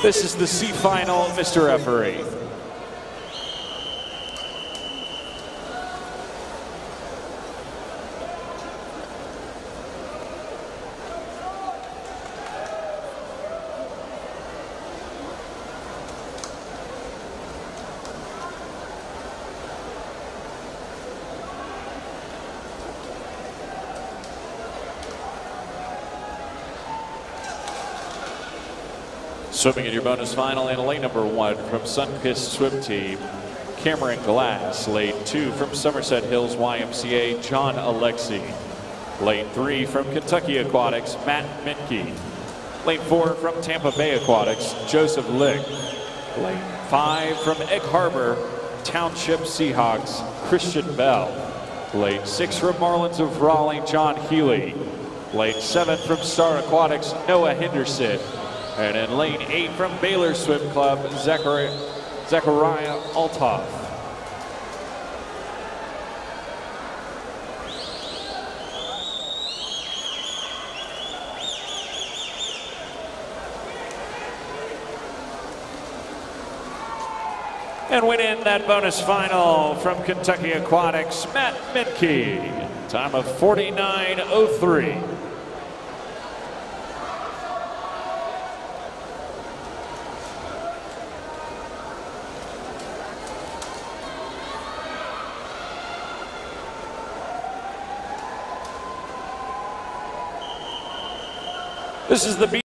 This is the C final, Mr. Referee. Swimming in your bonus final in lane number one from Sunkist Swim Team, Cameron Glass. Lane two from Somerset Hills YMCA, John Alexi. Lane three from Kentucky Aquatics, Matt Minke. Lane four from Tampa Bay Aquatics, Joseph Lick. Lane five from Egg Harbor, Township Seahawks, Christian Bell. Lane six from Marlins of Raleigh, John Healy. Lane seven from Star Aquatics, Noah Henderson. And in lane eight from Baylor Swim Club, Zachariah, Zachariah Altoff. And in that bonus final from Kentucky Aquatics, Matt Minke. Time of 49.03. This is the